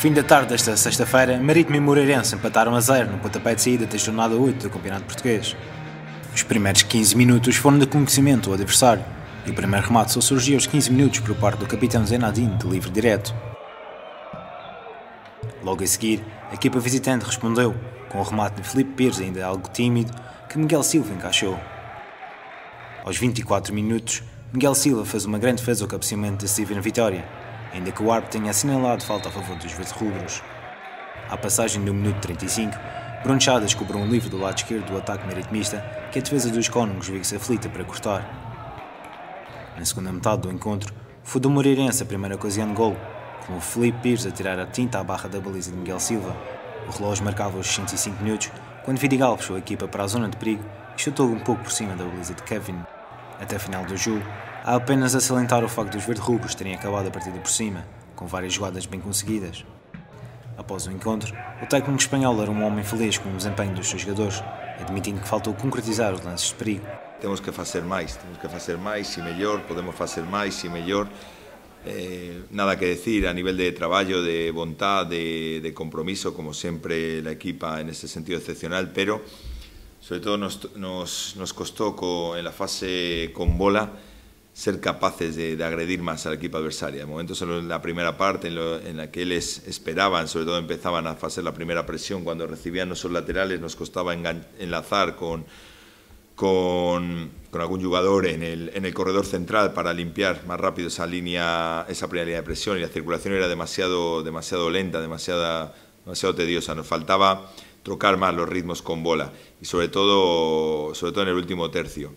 fim da tarde desta sexta-feira, Marítimo e Moreirense empataram a zero no pontapé de saída da jornada 8 do Campeonato Português. Os primeiros 15 minutos foram de conhecimento ao adversário, e o primeiro remate só surgiu aos 15 minutos por parte do capitão Zenadine de livre direto. Logo a seguir, a equipa visitante respondeu, com o remate de Felipe Pires ainda algo tímido, que Miguel Silva encaixou. Aos 24 minutos, Miguel Silva fez uma grande defesa ao cabeceamento decisivo na vitória, ainda que o árbitro tenha assinalado falta a favor dos verde-rubros. À passagem do minuto 35, Bruno Chadas cobrou um livre do lado esquerdo do ataque maritimista que a defesa dos cônegos viu-se aflita para cortar. Na segunda metade do encontro, foi do Moreirense a primeira ocasião de gol, com o Felipe Pires a tirar a tinta à barra da baliza de Miguel Silva. O relógio marcava os 65 minutos, quando Vidigal puxou a equipa para a zona de perigo e chutou um pouco por cima da baliza de Kevin. Até a final do jogo, há apenas a salientar o facto dos verde-rubros terem acabado a partida por cima, com várias jogadas bem conseguidas. Após o encontro, o técnico espanhol era um homem feliz com o desempenho dos seus jogadores, admitindo que faltou concretizar os lances de perigo. Temos que fazer mais, temos que fazer mais e melhor, podemos fazer mais e melhor. Eh, nada que decir a nivel de trabajo, de voluntad, de, de, compromiso, como siempre la equipa en ese sentido excepcional, pero sobre todo nos, nos, nos costó en la fase con bola ser capaces de, de, agredir más al equipo adversario. En momentos en la primera parte en, lo, en, la que les esperaban, sobre todo empezaban a hacer la primera presión cuando recibían nuestros laterales, nos costaba enlazar con algún jugador en el, en el, corredor central para limpiar más rápido esa línea, esa primera línea de presión y la circulación era demasiado, demasiado lenta, demasiada, demasiado tediosa. Nos faltaba trocar más los ritmos con bola y sobre todo, sobre todo en el último tercio.